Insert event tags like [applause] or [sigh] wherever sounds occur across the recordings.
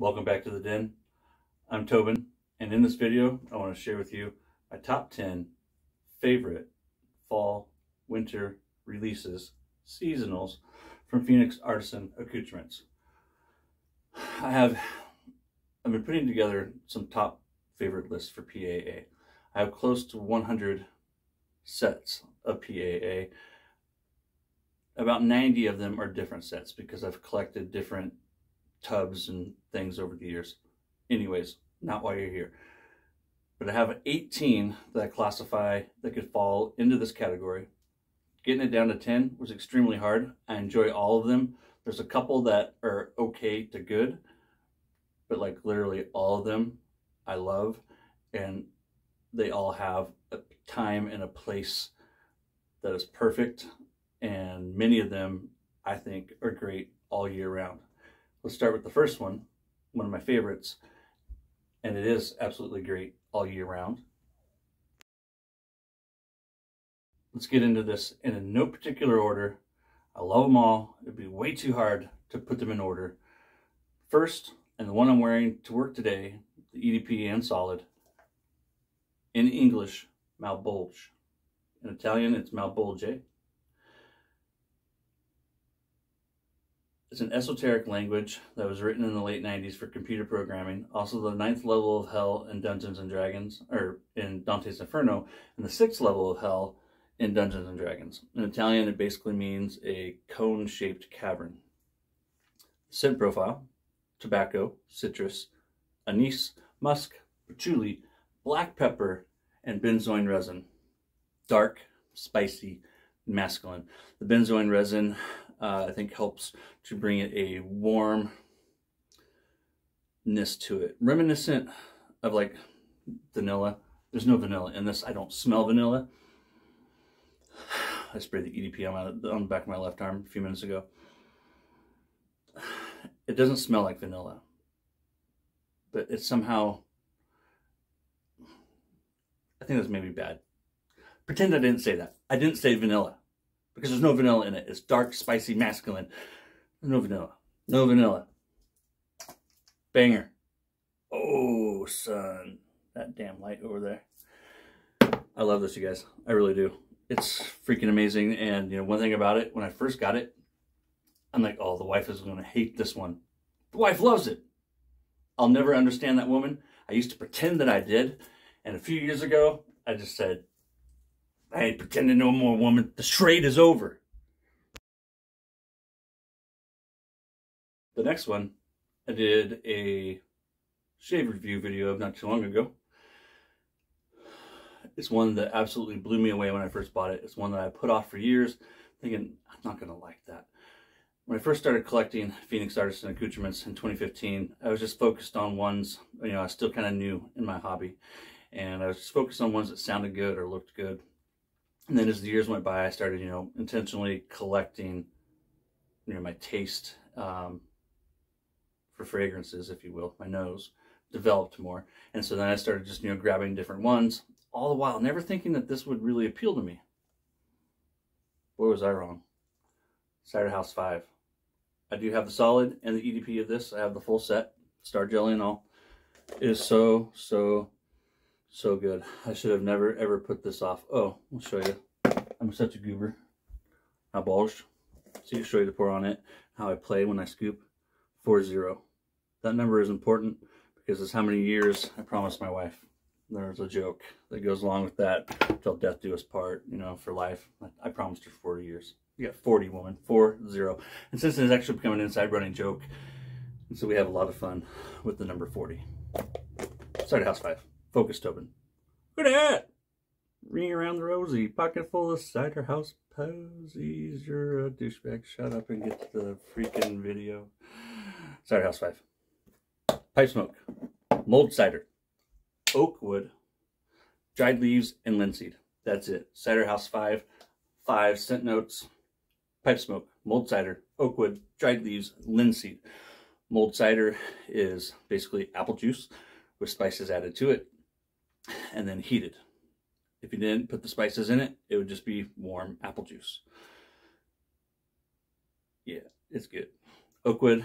Welcome back to the den. I'm Tobin, and in this video, I want to share with you my top 10 favorite fall, winter releases, seasonals from Phoenix Artisan Accoutrements. I have I've been putting together some top favorite lists for PAA. I have close to 100 sets of PAA. About 90 of them are different sets because I've collected different tubs and things over the years. Anyways, not why you're here. But I have 18 that I classify that could fall into this category. Getting it down to 10 was extremely hard. I enjoy all of them. There's a couple that are okay to good, but like literally all of them I love. And they all have a time and a place that is perfect. And many of them I think are great all year round. Let's start with the first one, one of my favorites, and it is absolutely great all year round. Let's get into this and in no particular order. I love them all. It'd be way too hard to put them in order. First, and the one I'm wearing to work today, the EDP and solid, in English, Malbolge. In Italian, it's Malbolge. It's an esoteric language that was written in the late 90s for computer programming. Also, the ninth level of hell in Dungeons and Dragons, or in Dante's Inferno, and the sixth level of hell in Dungeons and Dragons. In Italian, it basically means a cone shaped cavern. Scent profile tobacco, citrus, anise, musk, patchouli, black pepper, and benzoin resin. Dark, spicy, masculine. The benzoin resin uh, I think helps to bring it a warmness to it. Reminiscent of like vanilla. There's no vanilla in this. I don't smell vanilla. [sighs] I sprayed the EDP on, my, on the back of my left arm a few minutes ago. [sighs] It doesn't smell like vanilla. But it's somehow... I think that's maybe bad. Pretend I didn't say that. I didn't say vanilla because there's no vanilla in it. It's dark, spicy, masculine. No vanilla. No vanilla. Banger. Oh, son. That damn light over there. I love this, you guys. I really do. It's freaking amazing. And, you know, one thing about it, when I first got it, I'm like, oh, the wife is going to hate this one. The wife loves it. I'll never understand that woman. I used to pretend that I did. And a few years ago, I just said, I ain't pretending no more, woman. The charade is over. The next one, I did a shave review video of not too long ago. It's one that absolutely blew me away when I first bought it. It's one that I put off for years, thinking, I'm not going to like that. When I first started collecting Phoenix Artisan accoutrements in 2015, I was just focused on ones, you know, I was still kind of new in my hobby. And I was just focused on ones that sounded good or looked good. And then as the years went by, I started, you know, intentionally collecting, you know, my taste um, for fragrances, if you will, my nose developed more. And so then I started just, you know, grabbing different ones, all the while never thinking that this would really appeal to me. Boy, was I wrong. Cider House 5. I do have the solid and the EDP of this. I have the full set, Star Jelly and all. It is so, so so good. I should have never ever put this off. Oh, I'll show you. I'm such a goober. I bulged. So you show you the pour on it, how I play when I scoop. 4-0. That number is important because it's how many years I promised my wife. There's a joke that goes along with that. Till death do us part, you know, for life. I promised her 40 years. You got 40, woman. 4-0. And since it's actually become an inside running joke, so we have a lot of fun with the number 40. Cider House 5. Focus Tobin. Look at that! Ring around the rosy, pocket full of cider house posies. You're a douchebag. Shut up and get to the freaking video. Cider House 5. Pipe smoke. mulled cider. Oak wood. Dried leaves and linseed. That's it. Cider House 5. Five scent notes. Pipe smoke. mulled cider. Oak wood. Dried leaves. Linseed. Mulled cider is basically apple juice with spices added to it and then heated. If you didn't put the spices in it, it would just be warm apple juice. Yeah, it's good. Oakwood,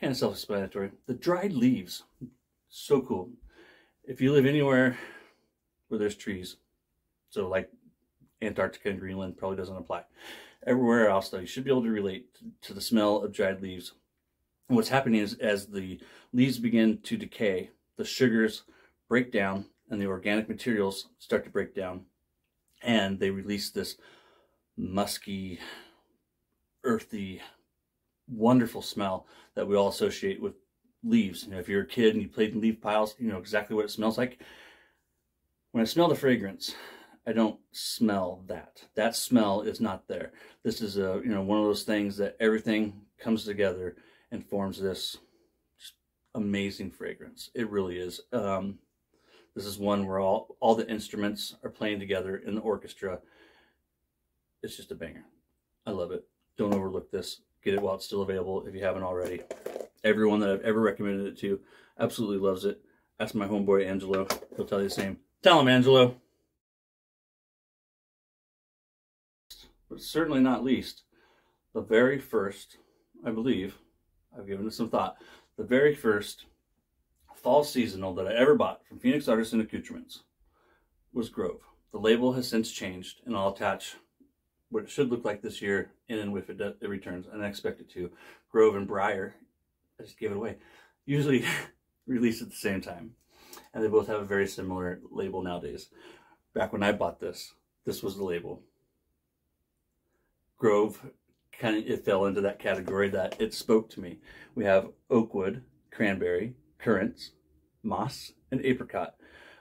kind of self-explanatory. The dried leaves, so cool. If you live anywhere where there's trees, so like Antarctica and Greenland probably doesn't apply. Everywhere else though, you should be able to relate to the smell of dried leaves. What's happening is as the leaves begin to decay, the sugars break down and the organic materials start to break down and they release this musky, earthy, wonderful smell that we all associate with leaves. You know, if you're a kid and you played in leaf piles, you know exactly what it smells like. When I smell the fragrance, I don't smell that. That smell is not there. This is a you know one of those things that everything comes together and forms this amazing fragrance. It really is. Um, this is one where all, all the instruments are playing together in the orchestra. It's just a banger. I love it. Don't overlook this. Get it while it's still available if you haven't already. Everyone that I've ever recommended it to absolutely loves it. Ask my homeboy Angelo. He'll tell you the same. Tell him, Angelo. But certainly not least, the very first, I believe, I've given some thought, the very first fall seasonal that I ever bought from Phoenix Artisan Accoutrements was Grove. The label has since changed, and I'll attach what it should look like this year in and with it, it returns, and I expect it to. Grove and Briar, I just gave it away, usually [laughs] release at the same time. And they both have a very similar label nowadays. Back when I bought this, this was the label. Grove kind of it fell into that category that it spoke to me. We have oakwood, cranberry, currants, moss, and apricot.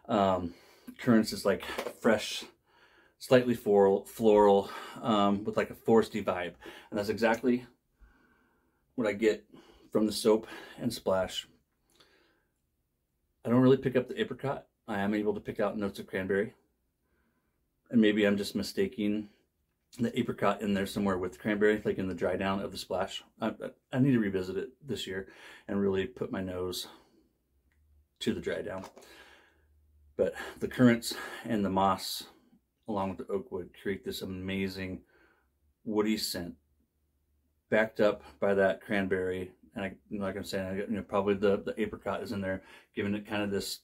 Um, currants is like fresh, slightly floral, floral um, with like a foresty vibe. And that's exactly what I get from the soap and splash. I don't really pick up the apricot. I am able to pick out notes of cranberry. And maybe I'm just mistaking the apricot in there somewhere with cranberry, like in the dry down of the splash. I, I need to revisit it this year and really put my nose to the dry down. But the currants and the moss, along with the oak wood, create this amazing woody scent, backed up by that cranberry. And I, like I'm saying, I you know, probably the, the apricot is in there, giving it kind of this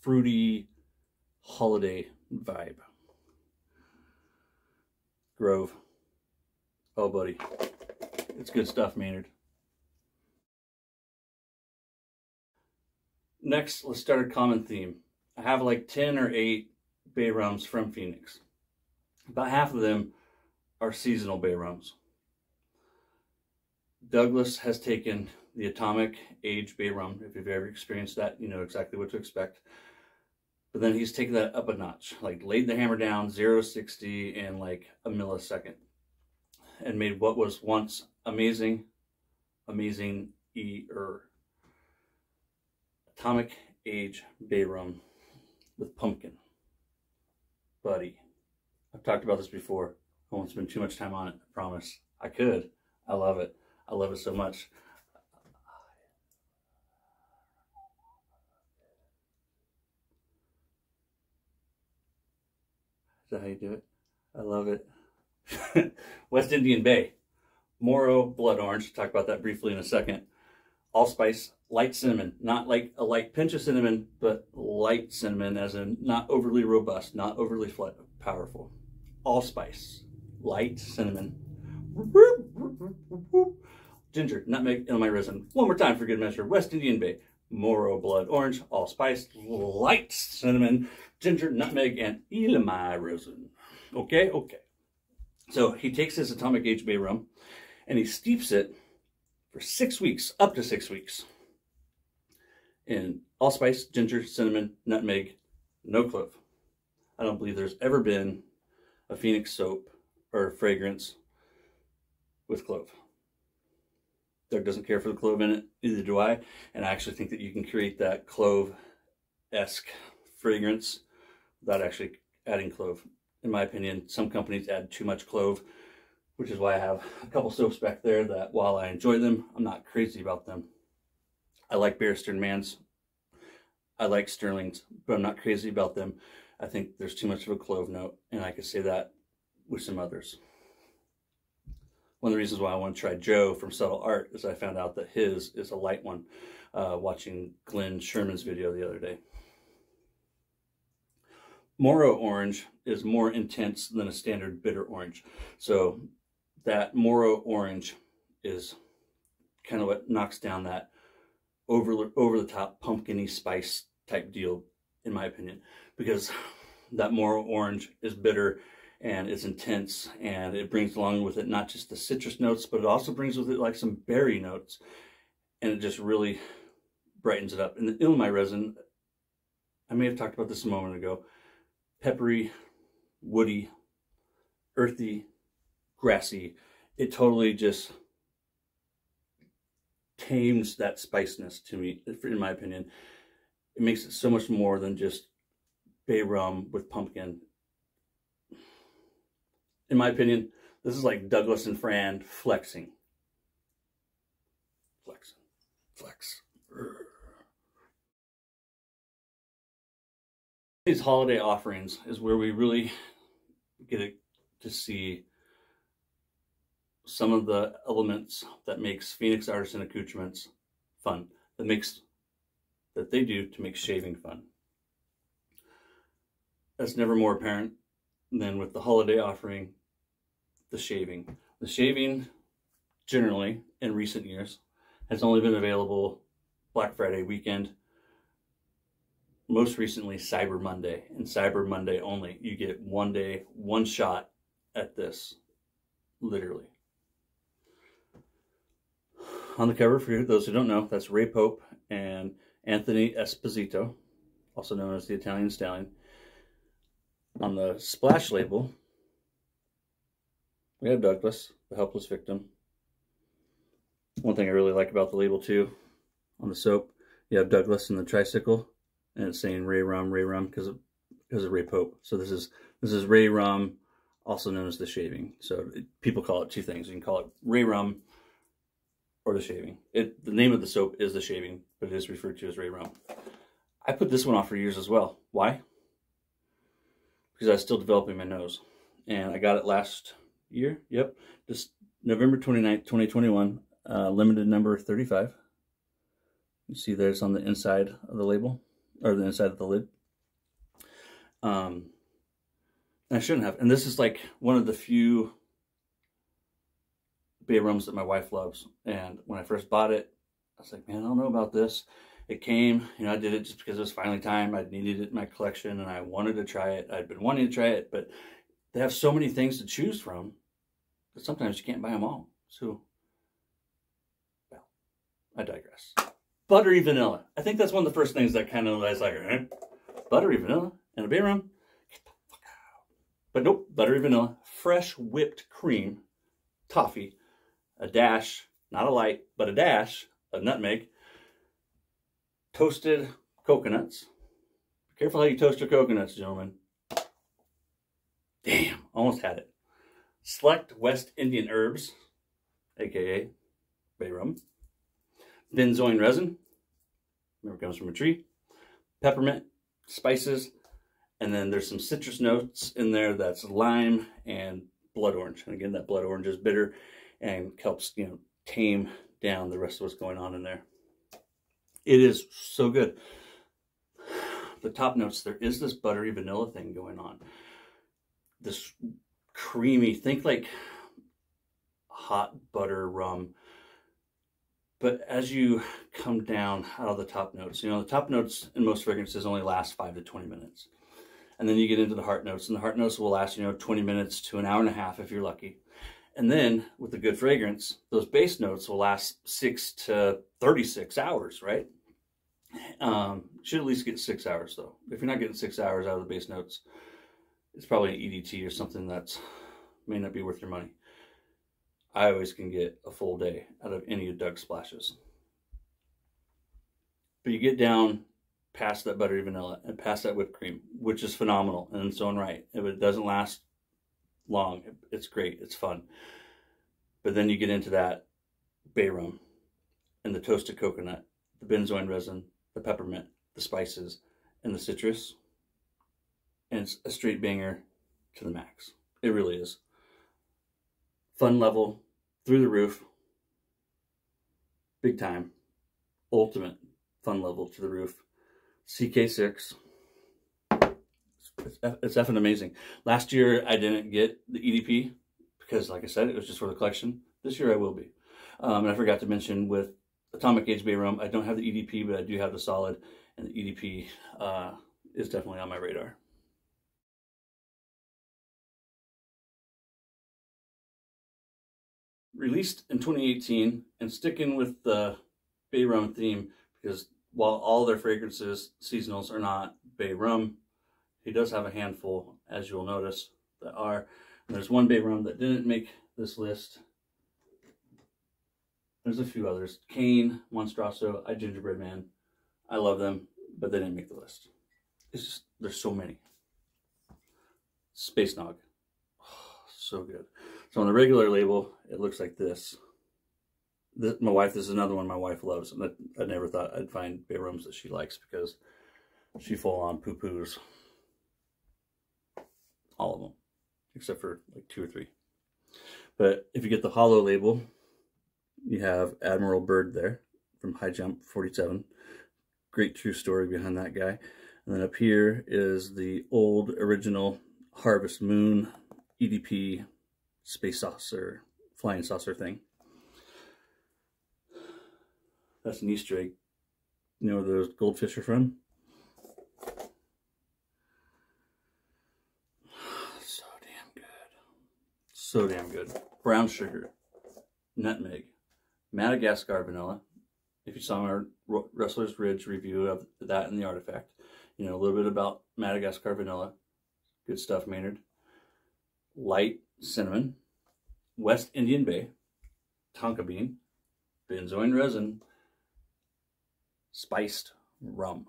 fruity holiday vibe. Grove. Oh, buddy. It's good stuff, Maynard. Next, let's start a common theme. I have like 10 or 8 bay rums from Phoenix. About half of them are seasonal bay rums. Douglas has taken the atomic age bay rum. If you've ever experienced that, you know exactly what to expect. But then he's taken that up a notch, like laid the hammer down 0 60 in like a millisecond and made what was once amazing, amazing e-er. Atomic Age Bay Rum with pumpkin. Buddy, I've talked about this before. I won't spend too much time on it, I promise. I could. I love it. I love it so much. Is that how you do it? I love it. [laughs] West Indian Bay. Moro Blood Orange. Talk about that briefly in a second. Allspice light cinnamon, not like a light pinch of cinnamon, but light cinnamon as in not overly robust, not overly powerful. Allspice, light cinnamon. Ginger, nutmeg, Elamite resin. One more time for good measure. West Indian Bay, Moro blood orange, allspice, light cinnamon, ginger, nutmeg, and Elamite resin. Okay, okay. So he takes his atomic age bay rum and he steeps it for six weeks, up to six weeks, in allspice, ginger, cinnamon, nutmeg, no clove. I don't believe there's ever been a Phoenix soap or fragrance with clove. Doug doesn't care for the clove in it, neither do I. And I actually think that you can create that clove-esque fragrance without actually adding clove. In my opinion, some companies add too much clove which is why I have a couple soaps back there that while I enjoy them, I'm not crazy about them. I like Barrister and Mann's. I like Sterling's, but I'm not crazy about them. I think there's too much of a clove note, and I could say that with some others. one of the reasons why I want to try Joe from Subtle Art is I found out that his is a light one, uh, watching Glenn Sherman's video the other day. Moro orange is more intense than a standard bitter orange. So that Moro orange is kind of what knocks down that over, over the top pumpkiny spice type deal, in my opinion, because that Moro orange is bitter and it's intense and it brings along with it not just the citrus notes, but it also brings with it like some berry notes and it just really brightens it up. And the Ilmenite resin, I may have talked about this a moment ago, peppery, woody, earthy, grassy. It totally just tames that spiciness to me, in my opinion. It makes it so much more than just bay rum with pumpkin. In my opinion, this is like Douglas and Fran flexing. Flexing. Flex. These holiday offerings is where we really get to see some of the elements that makes Phoenix Artisan Accoutrements fun, that makes that they do to make shaving fun. That's never more apparent than with the holiday offering, the shaving. The shaving, generally, in recent years, has only been available Black Friday weekend, most recently Cyber Monday, and Cyber Monday only. You get one day, one shot at this, literally. On the cover, for those who don't know, that's Ray Pope and Anthony Esposito, also known as the Italian Stallion. On the splash label, we have Douglas, the helpless victim. One thing I really like about the label too, on the soap, you have Douglas and the tricycle, and it's saying Ray Rum, Ray Rum because of because of Ray Pope. So this is this is Ray Rum, also known as the shaving. So it, people call it two things. You can call it Ray Rum or the shaving. It the name of the soap is the shaving, but it is referred to as Ray Rum. I put this one off for years as well. Why? Because I was still developing my nose. And I got it last year. Yep. Just November 29th, 2021. Uh, limited number 35. You see there's on the inside of the label, or the inside of the lid. Um, I shouldn't have. And this is like one of the few bay rums that my wife loves. And when I first bought it, I was like, man, I don't know about this. It came, you know, I did it just because it was finally time. I needed it in my collection and I wanted to try it. I'd been wanting to try it, but they have so many things to choose from that sometimes you can't buy them all. So, well, I digress buttery vanilla. I think that's one of the first things that kind of I was like, eh? buttery vanilla in a fuck out. But nope, buttery vanilla, fresh whipped cream, toffee, a dash, not a light, but a dash of nutmeg, toasted coconuts. Be careful how you toast your coconuts, gentlemen. Damn, almost had it. Select West Indian herbs, aka bay rum benzoin resin. Remember, comes from a tree. Peppermint, spices, and then there's some citrus notes in there that's lime and blood orange. And again, that blood orange is bitter and helps, you know, tame down the rest of what's going on in there. It is so good. The top notes, there is this buttery vanilla thing going on. This creamy, think like hot butter rum but as you come down out of the top notes, you know, the top notes in most fragrances only last five to 20 minutes. And then you get into the heart notes, and the heart notes will last, you know, 20 minutes to an hour and a half if you're lucky. And then with a good fragrance, those base notes will last six to 36 hours, right? Um, should at least get six hours though. If you're not getting six hours out of the base notes, it's probably an EDT or something that's may not be worth your money. I always can get a full day out of any of Doug's splashes. But you get down past that buttery vanilla and past that whipped cream, which is phenomenal in its own right. If it doesn't last long, it's great, it's fun. But then you get into that bay rum and the toasted coconut, the benzoin resin, the peppermint, the spices, and the citrus. And it's a straight banger to the max. It really is fun level through the roof. Big time. Ultimate fun level to the roof. CK6. It's, it's effing amazing. Last year, I didn't get the EDP because, like I said, it was just for the collection. This year, I will be. Um, and I forgot to mention with Atomic Age Bay Rum, I don't have the EDP, but I do have the solid, and the EDP uh, is definitely on my radar. Released in 2018 and sticking with the Bay Rum theme because while all their fragrances, seasonals, are not Bay Rum, he does have a handful, as you'll notice, that are. There's one Bay Rum that didn't make this list. There's a few others. Kane, Monstroso, I Gingerbread Man. I love them, but they didn't make the list. It's just, there's so many. Space Nog. Oh, [sighs] so good. So on the regular label, it looks like this this, my wife, this is another one my wife loves. And I, I never thought I'd find bay rums that she likes because she full on poo poos all of them, except for like two or three. But if you get the hollow label, you have Admiral Byrd there from High Jump 47. Great true story behind that guy. And then up here is the old original Harvest Moon EDP space saucer, flying saucer thing. That's an Easter egg. You know where those goldfish are from? So damn good. So damn good. Brown sugar, nutmeg, Madagascar vanilla. If you saw our Wrestler's Ridge review of that and the artifact, you know a little bit about Madagascar vanilla. Good stuff, Maynard. Light cinnamon, West Indian Bay, tonka bean, benzoin resin, spiced rum.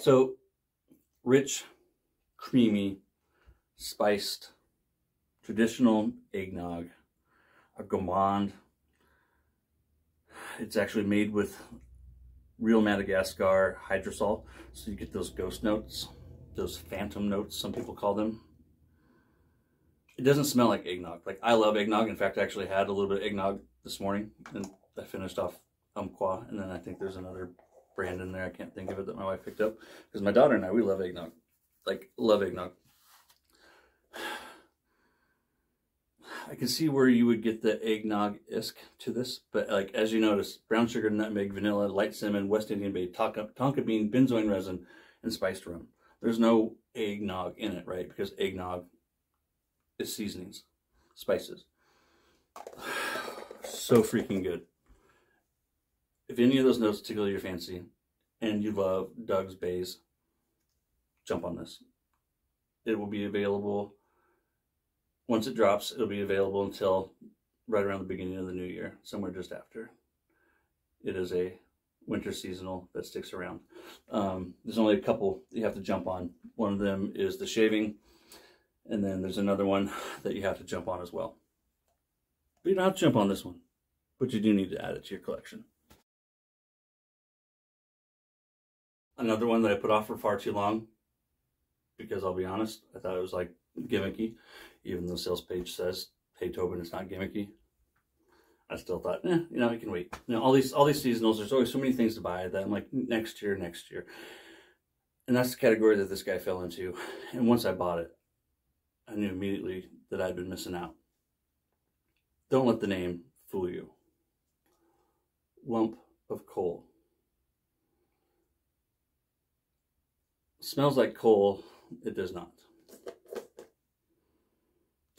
So rich, creamy, spiced, traditional eggnog, a gourmand. It's actually made with real Madagascar hydrosol, so you get those ghost notes, those phantom notes, some people call them. It doesn't smell like eggnog. Like, I love eggnog. In fact, I actually had a little bit of eggnog this morning, and I finished off Umpqua, and then I think there's another brand in there. I can't think of it that my wife picked up because my daughter and I we love eggnog, like love eggnog. I can see where you would get the eggnog isk to this, but like as you notice, brown sugar, nutmeg, vanilla, light cinnamon, West Indian bay, tonka, tonka bean, benzoin resin, and spiced rum. There's no eggnog in it, right? Because eggnog is seasonings, spices. [sighs] So freaking good if any of those notes tickle your fancy and you love Doug's Bays, jump on this. It will be available once it drops. It'll be available until right around the beginning of the new year, somewhere just after. It is a winter seasonal that sticks around. Um, there's only a couple you have to jump on. One of them is the shaving, and then there's another one that you have to jump on as well. But you don't have to jump on this one, but you do need to add it to your collection. Another one that I put off for far too long because I'll be honest, I thought it was like gimmicky, even though sales page says, hey Tobin, it's not gimmicky. I still thought, eh, you know, I can wait. You know, all these all these seasonals, there's always so many things to buy that I'm like, next year, next year. And that's the category that this guy fell into. And once I bought it, I knew immediately that I'd been missing out. Don't let the name fool you. Lump of coal. Smells like coal. It does not.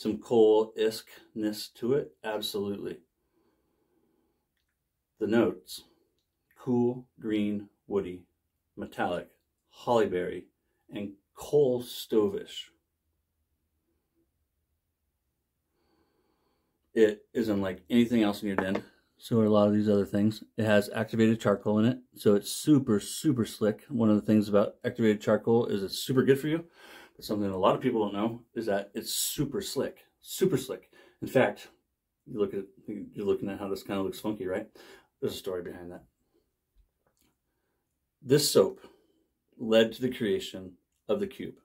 Some coal-iskness to it? Absolutely. The notes. Cool, green, woody, metallic, hollyberry, and coal stovish. It is unlike anything else in your den. So are a lot of these other things. It has activated charcoal in it, so it's super, super slick. One of the things about activated charcoal is it's super good for you. Something a lot of people don't know is that it's super slick, super slick. In fact, you look at you're looking at how this kind of looks funky, right? There's a story behind that. This soap led to the creation of the cube.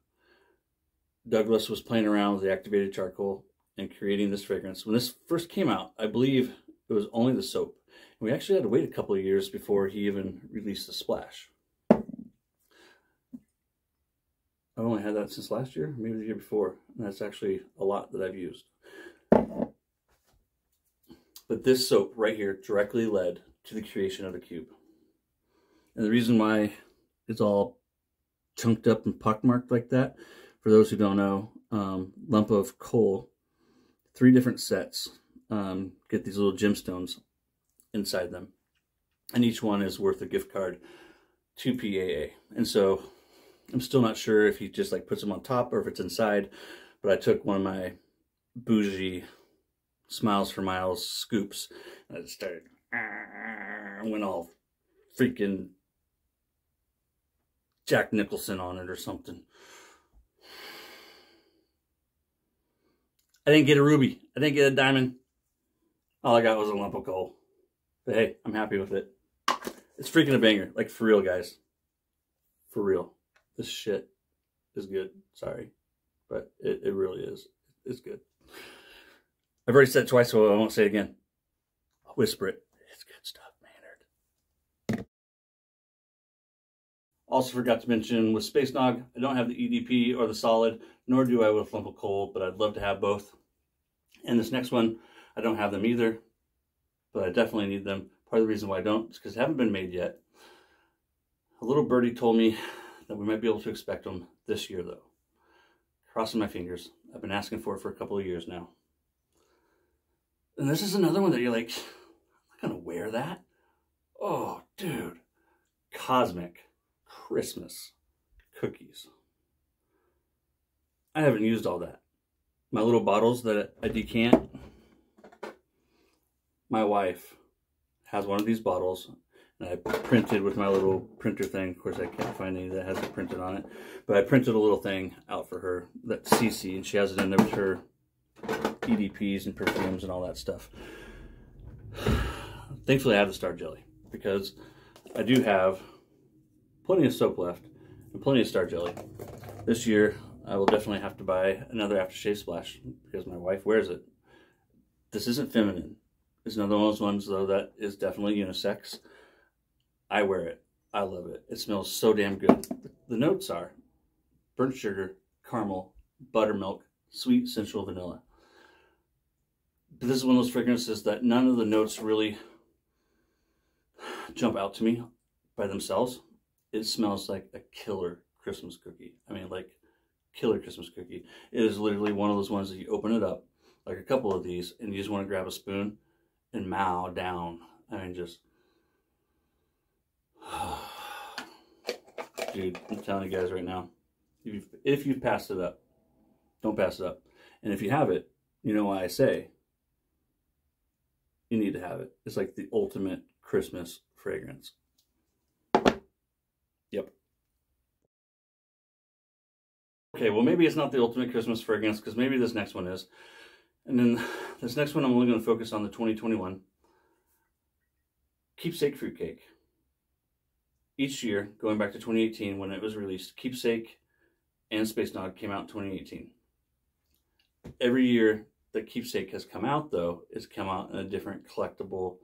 Douglas was playing around with the activated charcoal and creating this fragrance. When this first came out, I believe it was only the soap. And we actually had to wait a couple of years before he even released the splash. I've only had that since last year, maybe the year before. And that's actually a lot that I've used. But this soap right here directly led to the creation of the cube. And the reason why it's all chunked up and pockmarked like that, for those who don't know, um, lump of coal, three different sets, um, get these little gemstones inside them. And each one is worth a gift card to PAA. And so I'm still not sure if he just like puts them on top or if it's inside, but I took one of my bougie Smiles for Miles scoops and I started, ah, went all freaking Jack Nicholson on it or something. I didn't get a ruby. I didn't get a diamond. All I got was a lump of coal. But hey, I'm happy with it. It's freaking a banger. Like, for real, guys. For real. This shit is good. Sorry. But it, it really is. It's good. I've already said it twice, so I won't say it again. I'll whisper it. It's good stuff, Maynard. Also forgot to mention with Space Nog, I don't have the EDP or the solid, nor do I with Lump of Coal, but I'd love to have both. And this next one, I don't have them either, but I definitely need them. Part of the reason why I don't is because they haven't been made yet. A little birdie told me that we might be able to expect them this year, though. Crossing my fingers. I've been asking for it for a couple of years now. And this is another one that you're like, I'm not going to wear that. Oh, dude. Cosmic Christmas cookies. I haven't used all that. My little bottles that I decant, my wife has one of these bottles I printed with my little printer thing. Of course, I can't find any that has it printed on it, but I printed a little thing out for her that CC, and she has it in there with her EDPs and perfumes and all that stuff. [sighs] Thankfully, I have the Star Jelly because I do have plenty of soap left and plenty of Star Jelly. This year, I will definitely have to buy another aftershave splash because my wife wears it. This isn't feminine. It's another one of those ones, though, that is definitely unisex. I wear it. I love it. It smells so damn good. The notes are burnt sugar, caramel, buttermilk, sweet sensual vanilla. But this is one of those fragrances that none of the notes really jump out to me by themselves. It smells like a killer Christmas cookie. I mean, like killer Christmas cookie. It is literally one of those ones that you open it up, like a couple of these, and you just want to grab a spoon and mow down. I mean, just. [sighs] Dude, I'm telling you guys right now, if you've, if you've passed it up, don't pass it up. And if you have it, you know why I say you need to have it. It's like the ultimate Christmas fragrance. Yep. Okay, well, maybe it's not the ultimate Christmas fragrance because maybe this next one is. And then [sighs] this next one, I'm only going to focus on the 2021 Keepsake Fruitcake. Each year, going back to 2018 when it was released, Keepsake and Space Nog came out in 2018. Every year, the keepsake has come out though is come out in a different collectible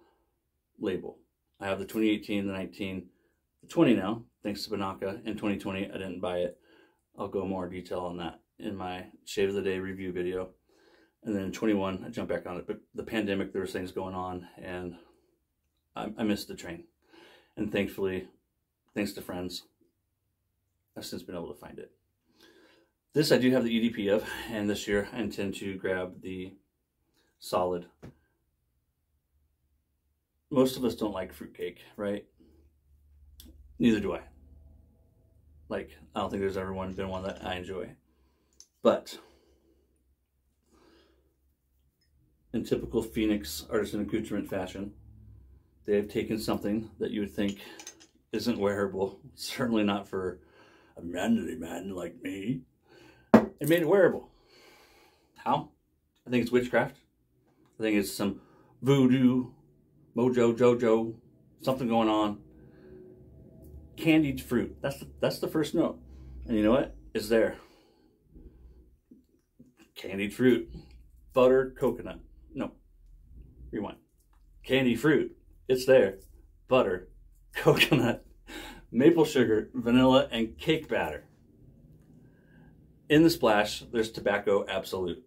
label. I have the 2018, the 19, the 20 now, thanks to Banaka. In 2020, I didn't buy it. I'll go more detail on that in my Shave of the Day review video. And then in 21, I jumped back on it. But the pandemic, there was things going on, and I, I missed the train. And thankfully, thanks to friends, I've since been able to find it. This I do have the EDP of, and this year I intend to grab the solid. Most of us don't like fruitcake, right? Neither do I. Like, I don't think there's ever one been one that I enjoy. But in typical Phoenix artisan accoutrement fashion, they have taken something that you would think isn't wearable, certainly not for a manly man like me, and made it wearable. How? I think it's witchcraft. I think it's some voodoo, mojo, jojo, something going on. Candied fruit. That's the, that's the first note. And you know what? It's there. Candied fruit. butter coconut. No, rewind. Candy fruit. It's there. Butter, coconut, maple sugar, vanilla, and cake batter. In the splash, there's tobacco absolute,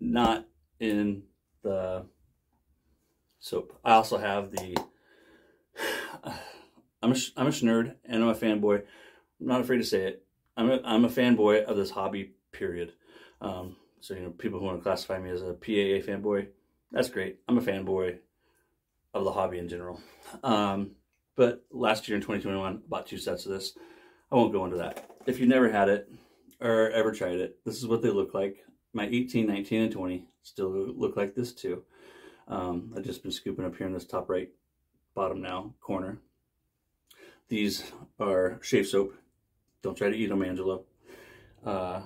not in the soap. I also have the. [sighs] I'm a I'm a nerd and I'm a fanboy. I'm not afraid to say it. I'm a, I'm a fanboy of this hobby. Period. Um, so you know, people who want to classify me as a PAA fanboy, that's great. I'm a fanboy of the hobby in general. Um, but last year in 2021, bought two sets of this. I won't go into that. If you've never had it or ever tried it, this is what they look like. My 18, 19, and 20 still look like this too. Um, I've just been scooping up here in this top right bottom now corner. These are shave soap. Don't try to eat them, Angelo. Uh,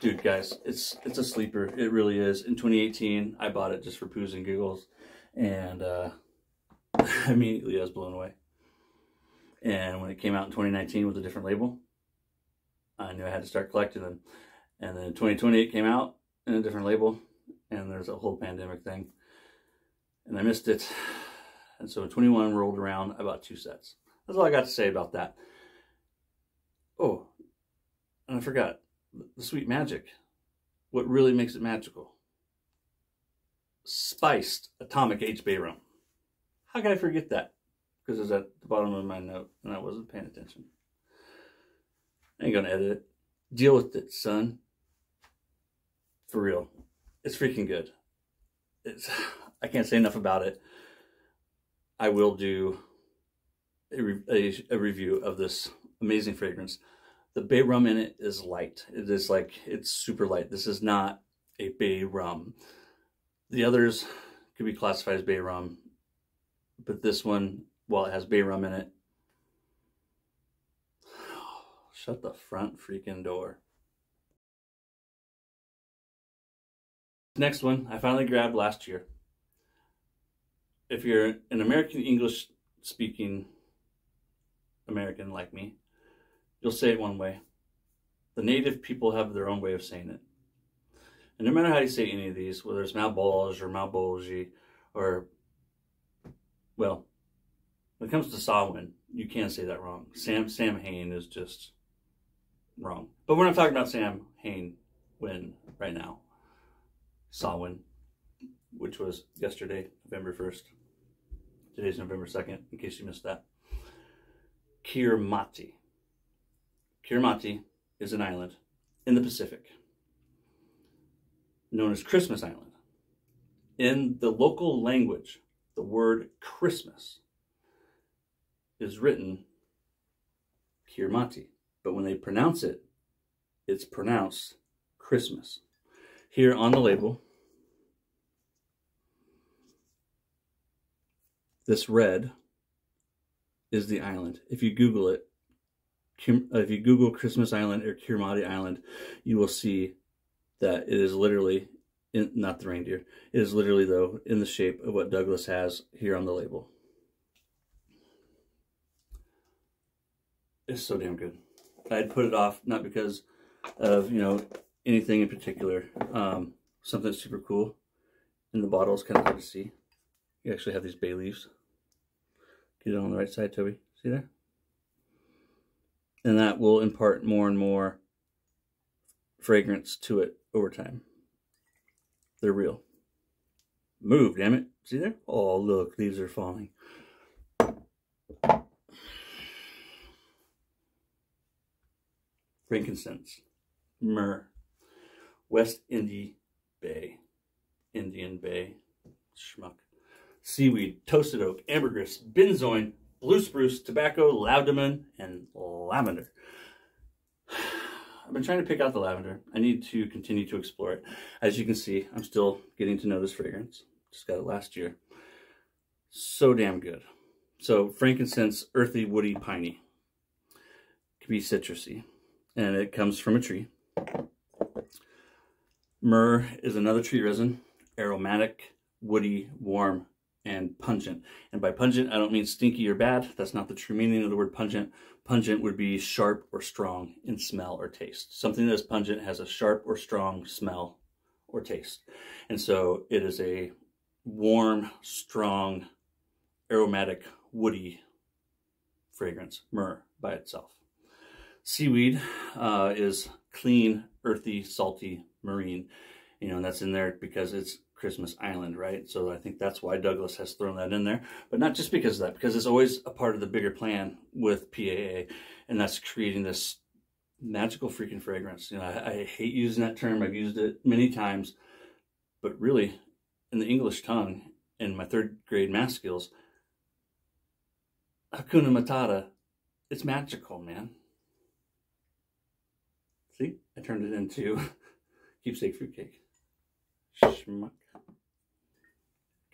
dude, guys, it's it's a sleeper. It really is. In 2018, I bought it just for poos and giggles, and uh, [laughs] immediately I was blown away. And when it came out in 2019 with a different label, I knew I had to start collecting them. And then 2020 it came out in a different label, and there's a whole pandemic thing, and I missed it. And so 21 rolled around, I bought two sets. That's all I got to say about that. Oh, and I forgot the sweet magic. What really makes it magical? Spiced atomic Age Bay rum. How could I forget that? Because it was at the bottom of my note and I wasn't paying attention. I ain't gonna edit it. Deal with it, son. For real. It's freaking good. It's [sighs] I can't say enough about it. I will do a, a, a review of this amazing fragrance. The bay rum in it is light. It is like, it's super light. This is not a bay rum. The others could be classified as bay rum, but this one, while it has bay rum in it, [sighs] shut the front freaking door. Next one I finally grabbed last year if you're an American English speaking American like me, you'll say it one way. The native people have their own way of saying it. And no matter how you say any of these, whether it's Malbolge or Malbolge or, well, when it comes to Samhain, you can't say that wrong. Sam Sam Hain is just wrong. But we're not talking about Sam Hain when right now. Samhain, which was yesterday, November 1st. Today's November 2nd, in case you missed that. Kiritimati. Kiritimati is an island in the Pacific, known as Christmas Island. In the local language, the word Christmas is written Kiritimati, but when they pronounce it, it's pronounced Christmas. Here on the label, this red is the island. If you Google it, uh, if you Google Christmas Island or Kiritimati Island, you will see that it is literally, in, not the reindeer, it is literally, though, in the shape of what Douglas has here on the label. It's so damn good. I had put it off, not because of, you know, anything in particular. Um, something super cool. In the bottle is kind of hard to see. You actually have these bay leaves. Get it on the right side, Toby. See there? And that will impart more and more fragrance to it over time. They're real. Move, damn it. See there? Oh, look, leaves are falling. Frankincense, myrrh, West Indian Bay, Indian Bay, schmuck seaweed, toasted oak, ambergris, benzoin, blue spruce, tobacco, laudanum, and lavender. I've been trying to pick out the lavender. I need to continue to explore it. As you can see, I'm still getting to know this fragrance. Just got it last year. So damn good. So frankincense, earthy, woody, piney. Could be citrusy. And it comes from a tree. Myrrh is another tree resin. Aromatic, woody, warm, and pungent. And by pungent, I don't mean stinky or bad. That's not the true meaning of the word pungent. Pungent would be sharp or strong in smell or taste. Something that is pungent has a sharp or strong smell or taste. And so it is a warm, strong, aromatic, woody fragrance, myrrh by itself. Seaweed uh, is clean, earthy, salty, marine. You know, and that's in there because it's Christmas Island, right? So I think that's why Douglas has thrown that in there. But not just because of that, because it's always a part of the bigger plan with PAA, and that's creating this magical freaking fragrance. You know, I, I hate using that term. I've used it many times, but really, in the English tongue, in my third grade math skills, Hakuna Matata, it's magical, man. See, I turned it into [laughs] keepsake fruitcake. Schmuck.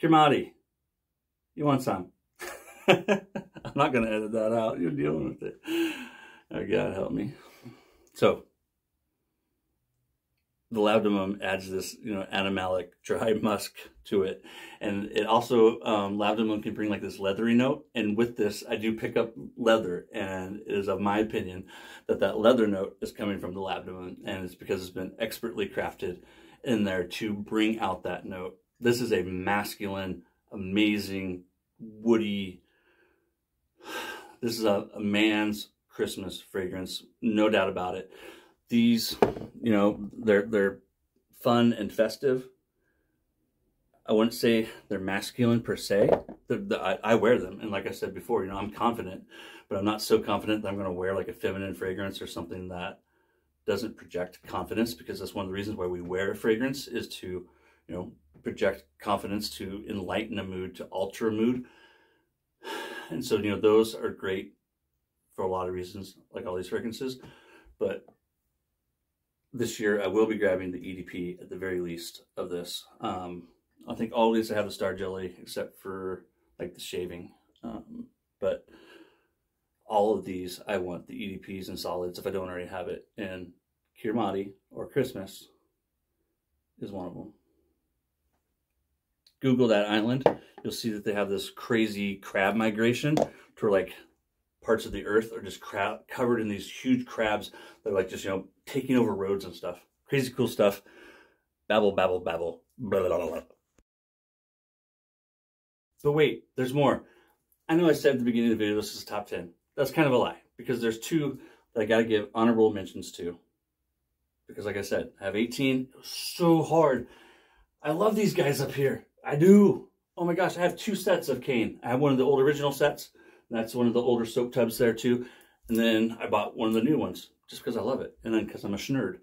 Kiritimati, you want some? [laughs] I'm not going to edit that out. You're dealing with it. Oh, God, help me. So, the labdanum adds this, you know, animalic dry [laughs] musk to it. And it also, um, labdanum can bring like this leathery note. And with this, I do pick up leather. And it is of my opinion that that leather note is coming from the labdanum. And it's because it's been expertly crafted in there to bring out that note. This is a masculine, amazing, woody, this is a, a man's Christmas fragrance, no doubt about it. These, you know, they're they're fun and festive. I wouldn't say they're masculine per se. I, I, wear them, and like I said before, you know, I'm confident, but I'm not so confident that I'm going to wear like a feminine fragrance or something that doesn't project confidence because that's one of the reasons why we wear a fragrance is to, you know, project confidence, to enlighten a mood, to alter a mood. And so, you know, those are great for a lot of reasons, like all these fragrances. But this year, I will be grabbing the EDP at the very least of this. Um, I think all these have the star jelly except for like the shaving. Um, but all of these, I want the EDPs and solids if I don't already have it. And Kiritimati or Christmas is one of them. Google that island. You'll see that they have this crazy crab migration to like parts of the earth are just crab covered in these huge crabs that are like just, you know, taking over roads and stuff. Crazy cool stuff. Babble, babble, babble. Blah, blah, blah, but wait, there's more. I know I said at the beginning of the video this is top 10. That's kind of a lie because there's two that I got to give honorable mentions to because like I said, I have 18. It was so hard. I love these guys up here. I do. Oh my gosh, I have two sets of cane. I have one of the old original sets. That's one of the older soap tubs there too. And then I bought one of the new ones just because I love it. And then because I'm a schnerd.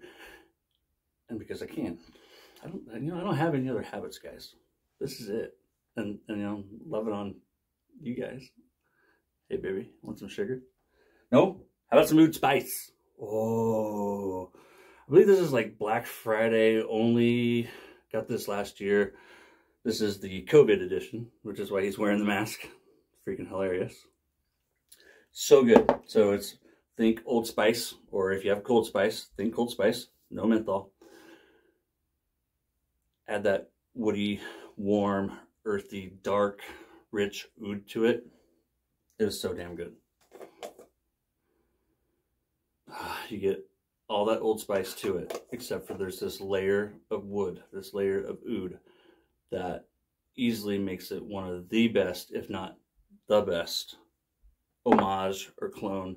And because I can. I don't, you know, I don't have any other habits, guys. This is it. And, and you know, love it on you guys. Hey, baby, want some sugar? No? How about some Oud Spice? Oh, I believe this is like Black Friday only. Got this last year. This is the COVID edition, which is why he's wearing the mask. Freaking hilarious. So good. So it's think Old Spice, or if you have Cold Spice, think Cold Spice. No menthol. Add that woody, warm, earthy, dark, rich oud to it. It is so damn good. [sighs] You get all that Old Spice to it, except for there's this layer of wood, this layer of oud that easily makes it one of the best, if not the best, homage or clone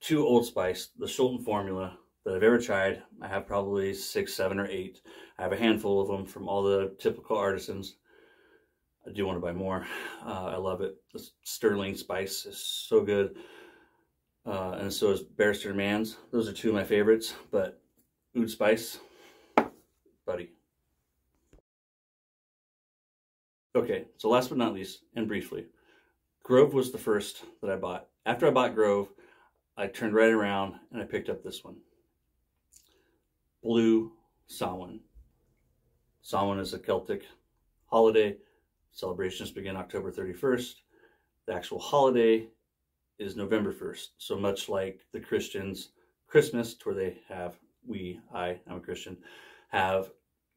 to Old Spice, the Shulton formula that I've ever tried. I have probably six, seven, or eight. I have a handful of them from all the typical artisans. I do want to buy more. Uh, I love it. The Sterling Spice is so good. Uh, and so is Barrister Mann's. Those are two of my favorites, but Oud Spice, buddy. Okay, so last but not least, and briefly, Grove was the first that I bought. After I bought Grove, I turned right around and I picked up this one. Blue Samhain. Samhain is a Celtic holiday. Celebrations begin October 31st. The actual holiday is November 1st. So much like the Christians' Christmas, where they have, we, I, I'm a Christian, have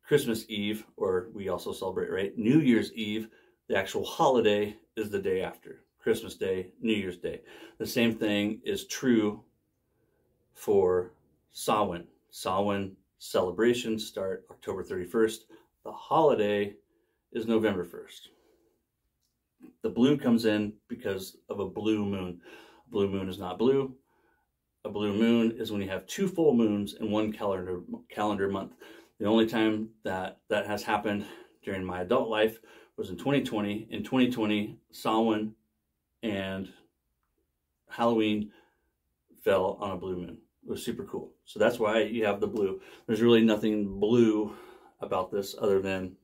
Christmas Eve, or we also celebrate, right? New Year's Eve, the actual holiday is the day after. Christmas Day, New Year's Day. The same thing is true for Samhain. Samhain celebrations start October 31st. The holiday is November 1st. The blue comes in because of a blue moon. A blue moon is not blue. A blue moon is when you have two full moons in one calendar calendar month. The only time that that has happened during my adult life was in 2020. In 2020, Samhain and Halloween fell on a blue moon. It was super cool. So that's why you have the blue. There's really nothing blue about this other than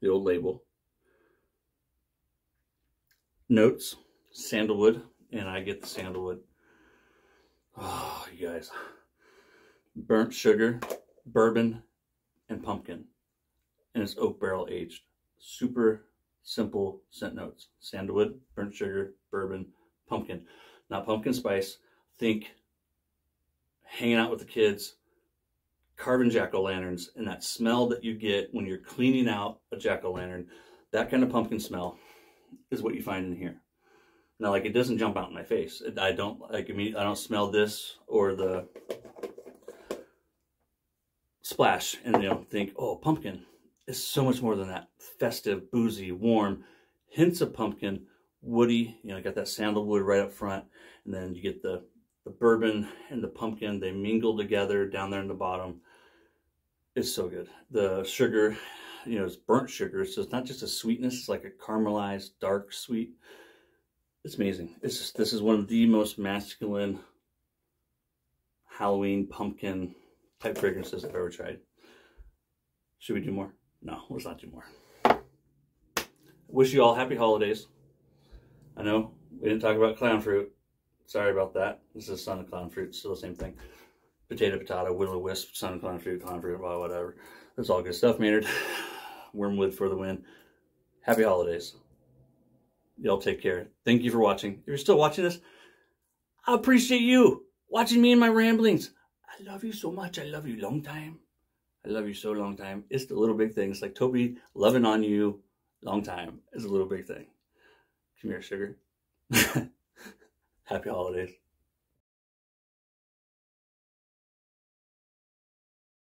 the old label. Notes, sandalwood, and I get the sandalwood. Oh, you guys. Burnt sugar, bourbon, and pumpkin. And it's oak barrel aged. Super simple scent notes. Sandalwood, burnt sugar, bourbon, pumpkin. Not pumpkin spice. Think hanging out with the kids, carving jack-o'-lanterns, and that smell that you get when you're cleaning out a jack-o'-lantern, that kind of pumpkin smell is what you find in here. Now, like it doesn't jump out in my face. I don't like. I mean, I don't smell this or the splash, and know, think, oh, pumpkin. It's so much more than that. Festive, boozy, warm, hints of pumpkin, woody. You know, got that sandalwood right up front, and then you get the the bourbon and the pumpkin. They mingle together down there in the bottom. It's so good. The sugar, you know, it's burnt sugar, so it's not just a sweetness. It's like a caramelized, dark sweet it's amazing. It's just, this is one of the most masculine Halloween pumpkin type fragrances I've ever tried. Should we do more? No, let's not do more. Wish you all happy holidays. I know we didn't talk about clown fruit. Sorry about that. This is sun of clown fruit, still the same thing. Potato, potato, willow wisp, sun of clown fruit, clown fruit, blah, whatever. That's all good stuff, Maynard. [sighs] Wormwood for the win. Happy holidays. Y'all take care. Thank you for watching. If you're still watching this, I appreciate you watching me and my ramblings. I love you so much. I love you long time. I love you so long time. It's the little big things. Like Toby loving on you long time is a little big thing. Come here, sugar. [laughs] Happy holidays.